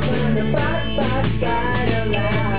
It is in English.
when the box, box, spider lies.